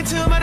into my